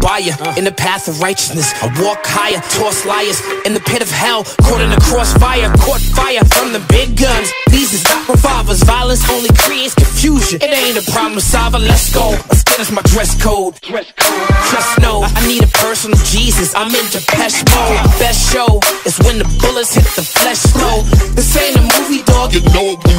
buyer. In the path of righteousness, I walk higher, toss liars. In the pit of hell, caught in the crossfire, caught fire from the big guns. These is not revolvers, violence only creates confusion. It ain't a problem solver, let's go. Let's get my dress code. Dress code. Just know, I need a personal Jesus. I'm in Depeche mode. Best show is when the bullets hit the flesh slow. This ain't a movie, dog. You know it when